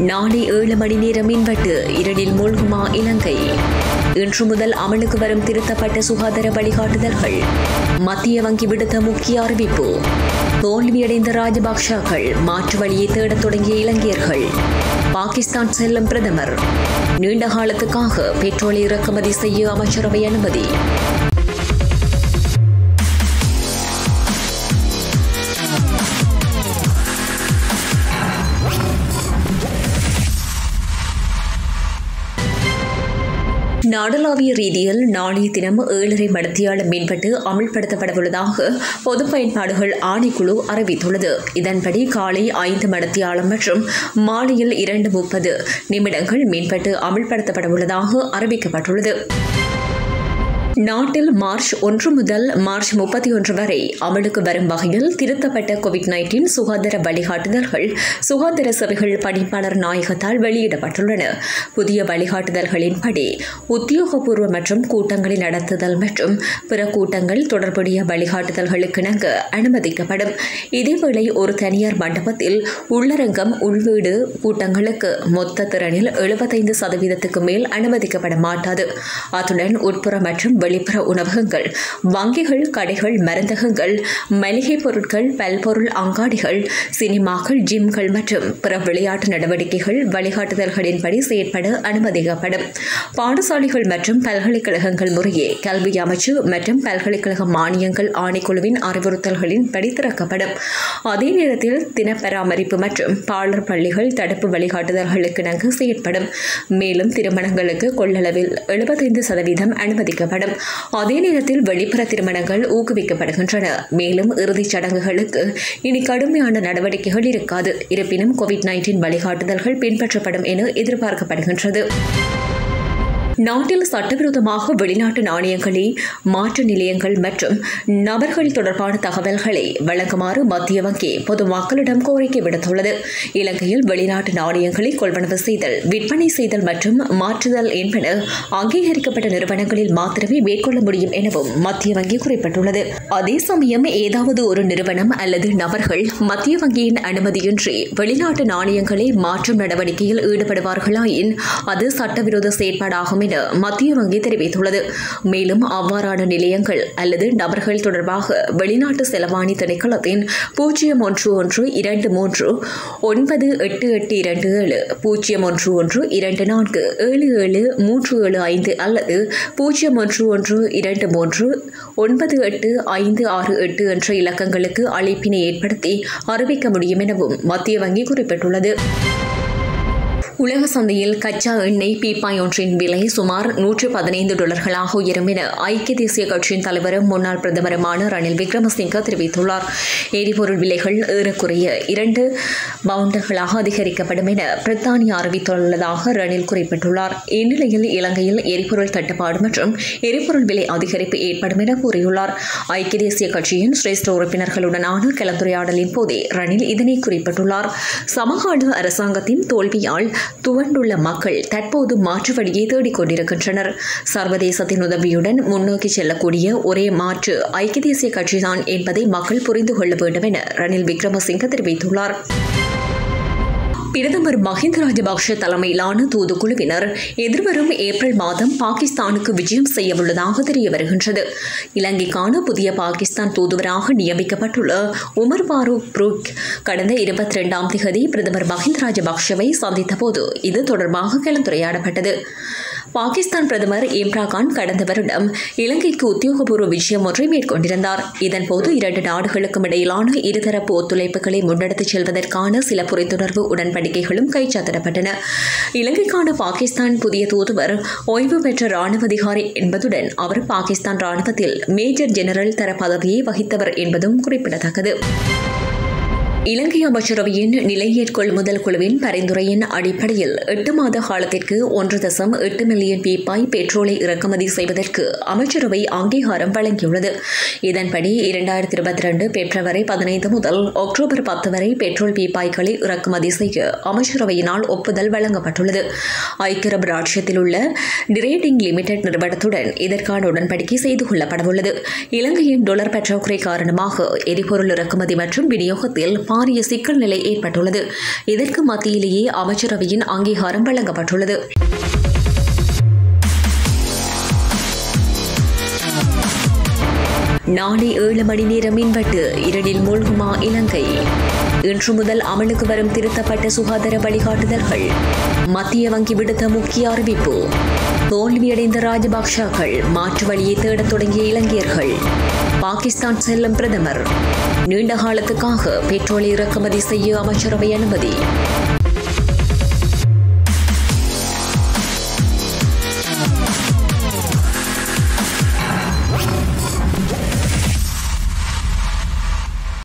நாளை ஏழு மணி நேரம் மின்வெட்டு இருளில் மூழ்குமா இலங்கை? இன்று முதல் அமலுக்கு வரும் திருத்தப்பட்ட சுகாதார வழிகாட்டுதல்கள் மத்திய வங்கி விடுத்த முக்கிய அறிவிப்பு. தோல்வியடைந்த ராஜபக்ஷாக்கள் மாற்று வழியை தேடத் தொடங்கிய இளைஞர்கள் பாகிஸ்தான் செல்லும் பிரதமர். நீண்ட காலத்துக்காக பெட்ரோலை இறக்குமதி செய்ய அமைச்சரவை அனுமதி. நாடளாவிய ரீதியில் நாளைய தினம் ஏழரை மடத்தியாள மேம்பட்டு அமல்படுத்தப்படவுள்ளதாக பொது பயன்பாடுகள் ஆணைக்குழு அறிவித்துள்ளது. இதன்படி காலை ஐந்து மடத்தியாளம் மற்றும் மாலையில் இரண்டு முப்பது நிமிடங்கள் மேம்பட்டு அமல்படுத்தப்படவுள்ளதாக அறிவிக்கப்பட்டுள்ளது. நாட்டில் மார்ச் ஒன்று முதல் மார்ச் முப்பத்தி ஒன்று வரை அமலுக்கு வரும் வகையில் திருத்தப்பட்ட கோவிட் நைன்டீன் சுகாதார வழிகாட்டுதல்கள் சுகாதார சேவைகள் பணிப்பாளர் நாயகத்தால் வெளியிடப்பட்டுள்ளன. புதிய வழிகாட்டுதல்களின்படி உத்தியோகபூர்வ மற்றும் கூட்டங்களை நடத்துதல் மற்றும் பிற கூட்டங்கள் தொடர்புடைய வழிகாட்டுதல்களுக்கிணங்க அனுமதிக்கப்படும். இதேவேளை ஒரு தனியார் மண்டபத்தில் உள்ளரங்கம் உள்வீடு கூட்டங்களுக்கு மொத்த திறனில் எழுபத்தைந்து சதவீதத்துக்கு மேல் அனுமதிக்கப்பட மாட்டாது. அத்துடன் உட்புற மற்றும் வெளிப்புற உணவகங்கள் வங்கிகள் கடைகள் மருந்தகங்கள் மளிகை பொருட்கள் பல்பொருள் அங்காடிகள் சினிமாக்கள் ஜிம்கள் மற்றும் பிற விளையாட்டு நடவடிக்கைகள் வழிகாட்டுதல்களின்படி செயற்பட அனுமதிக்கப்படும். பாடசாலைகள் மற்றும் பல்கலைக்கழகங்கள் முறையே கல்வி அமைச்சு மற்றும் பல்கலைக்கழக மானியங்கள் ஆணைக்குழுவின் அறிவுறுத்தல்களின்படி திறக்கப்படும். அதே நேரத்தில் தின பராமரிப்பு மற்றும் பாலர் பள்ளிகள் தடுப்பு வழிகாட்டுதல்களுக்கு நன்கு செயற்படும். மேலும் திருமணங்களுக்கு கொள்ளளவில் எழுபத்தைந்து சதவீதம் அனுமதிக்கப்படும். அதே நேரத்தில் வெளிப்புற திருமணங்கள் ஊக்குவிக்கப்படுகின்றன. மேலும் இறுதிச் சடங்குகளுக்கு இனி கடுமையான நடவடிக்கைகள் இருக்காது. இருப்பினும் கோவிட் நைன்டீன் வழிகாட்டுதல்கள் பின்பற்றப்படும் என எதிர்பார்க்கப்படுகின்றது. நாட்டில் சட்டவிரோதமாக வெளிநாட்டு நாணயங்களை மாற்று நிலையங்கள் மற்றும் நபர்கள் தொடர்பான தகவல்களை வழங்குமாறு மத்திய வங்கி பொதுமக்களிடம் கோரிக்கை விடுத்துள்ளது. இலங்கையில் வெளிநாட்டு நாணயங்களை கொள்வனவு செய்தல் விற்பனை செய்தல் மற்றும் மாற்றுதல் என்பன அங்கீகரிக்கப்பட்ட நிறுவனங்களில் மாத்திரமே மேற்கொள்ள முடியும் எனவும் மத்திய வங்கி குறிப்பிட்டுள்ளது. அதே சமயம் ஏதாவது ஒரு நிறுவனம் அல்லது நபர்கள் மத்திய வங்கியின் அனுமதியின்றி வெளிநாட்டு நாணயங்களை மாற்றும் நடவடிக்கையில் ஈடுபடுவார்களாயின் அது சட்டவிரோத செயற்பாடாகும் என மத்திய வங்கி தெரிவித்துள்ளது. மேலும் அவ்வாறான நிலையங்கள் அல்லது நபர்கள் தொடர்பாக வெளிநாட்டு செலவாணி திணைக்களத்தின் பூஜ்ஜியம் ஒன்று ஒன்று இரண்டு மூன்று ஒன்பது எட்டு எட்டு இரண்டு ஏழு பூஜ்ஜியம் ஒன்று ஒன்று இரண்டு நான்கு ஏழு ஏழு மூன்று ஏழு ஐந்து அல்லது பூஜ்ஜியம் ஒன்று ஒன்று இரண்டு மூன்று ஒன்பது எட்டு ஐந்து ஆறு எட்டு என்ற இலக்கங்களுக்கு அழைப்பினை ஏற்படுத்தி அறிவிக்க முடியும் எனவும் மத்திய வங்கி குறிப்பிட்டுள்ளது. உலக சந்தையில் கச்சா எண்ணெய் பீப்பாய் ஒன்றின் விலை சுமார் நூற்று பதினைந்து டாலர்களாக உயரும் என ஐக்கிய தேசிய கட்சியின் தலைவரும் முன்னாள் பிரதமருமான ரணில் விக்ரமசிங்க தெரிவித்துள்ளார். எரிபொருள் விலைகள் ஏறக்குறைய இரண்டு பவுண்டர்களாக அதிகரிக்கப்படும் என பிரித்தானியா அறிவித்துள்ளதாக ரணில் குறிப்பிட்டுள்ளார். இந்நிலையில் இலங்கையில் எரிபொருள் தட்டுப்பாடு மற்றும் எரிபொருள் விலை அதிகரிப்பு ஏற்படும் என கூறியுள்ளார். ஐக்கிய தேசிய கட்சியின் சிரேஷ்ட உறுப்பினர்களுடனான கலந்துரையாடலின் போதே ரணில் இதனை குறிப்பிட்டுள்ளார். சமகால அரசாங்கத்தின் தோல்வியால் துவண்டுள்ள மக்கள் தற்போது மாற்று வழியை தேடிக் கொண்டிருக்கின்றனர் சர்வதேசத்தின் உதவியுடன் முன்னோக்கி செல்லக்கூடிய ஒரே மாற்று ஐக்கிய தேசிய கட்சிதான் என்பதை மக்கள் புரிந்து கொள்ள வேண்டும் என ரணில் விக்ரமசிங்க தெரிவித்துள்ளார். பிரதமர் மஹிந்த ராஜபக்ஷ தலைமையிலான தூதுக்குழுவினர் எதிர்வரும் ஏப்ரல் மாதம் பாகிஸ்தானுக்கு விஜயம் செய்யவுள்ளதாக தெரிய வருகின்றது இலங்கைக்கான புதிய பாகிஸ்தான் தூதுவராக நியமிக்கப்பட்டுள்ள உமர் பாரூக் புரூக் கடந்த இருபத்தி ரெண்டாம் திகதி பிரதமர் மஹிந்த ராஜபக்ஷவை சந்தித்தபோது இது தொடர்பாக கலந்துரையாடப்பட்டது. பாகிஸ்தான் பிரதமர் இம்ரான்கான் கடந்த வருடம் இலங்கைக்கு உத்தியோகபூர்வ விஜயம் ஒன்றை மேற்கொண்டிருந்தார். இதன்போது இரண்டு நாடுகளுக்கும் இடையிலான இருதரப்பு ஒத்துழைப்புகளை முன்னெடுத்துச் செல்வதற்கான சில புரிந்துணர்வு உடன்படிக்கைகளும் கைச்சாத்திடப்பட்டன. இலங்கைக்கான பாகிஸ்தான் புதிய தூதுவர் ஓய்வு பெற்ற ராணுவ அதிகாரி என்பதுடன் அவர் பாகிஸ்தான் ராணுவத்தில் மேஜர் ஜெனரல் தர பதவியை வகித்தவர் என்பதும் குறிப்பிடத்தக்கது. இலங்கை அமைச்சரவையின் நிலையற் கொள்முதல் குழுவின் பரிந்துரையின் அடிப்படையில் எட்டு மாத காலத்திற்கு ஒன்று தசம் எட்டு மில்லியன் பீப்பாய் பெட்ரோலை இறக்குமதி செய்வதற்கு அமைச்சரவை அங்கீகாரம் வழங்கியுள்ளது. இதன்படி இரண்டாயிரத்தி இருபத்தி ரெண்டு பிப்ரவரி பதினைந்து முதல் அக்டோபர் பத்து வரை பெட்ரோல் பீப்பாய்களை இறக்குமதி செய்ய அமைச்சரவையினால் ஒப்புதல் வழங்கப்பட்டுள்ளது. ஐக்கிய அரபு ராஜ்யத்தில் உள்ள டிரேடிங் லிமிடெட் நிறுவனத்துடன் இதற்கான உடன்படிக்கை செய்து கொள்ளப்படவுள்ளது. இலங்கையின் டொலர் பற்றாக்குறை காரணமாக எரிபொருள் இறக்குமதி மற்றும் விநியோகத்தில் பாரிய சிக்கல் நிலை ஏற்பட்டுள்ளது. இதற்கு மத்தியிலேயே அமைச்சரவையின் அங்கீகாரம் வழங்கப்பட்டுள்ளது. நாளை ஏழு மணி நேரம் மின்வெட்டு இருளில் மூழ்குமா இலங்கை? இன்று முதல் அமலுக்கு வரும் திருத்தப்பட்ட சுகாதார வழிகாட்டுதல்கள் மத்திய வங்கி விடுத்த முக்கிய அறிவிப்பு. தோல்வியடைந்த ராஜபக்ஷாக்கள் மாற்று வழியை தேடத் தொடங்கிய இலங்கையர்கள். பாகிஸ்தான் செல்லும் பிரதமர். நீண்ட காலத்துக்காக பெட்ரோலை இறக்குமதி செய்ய அமைச்சரவை அனுமதி.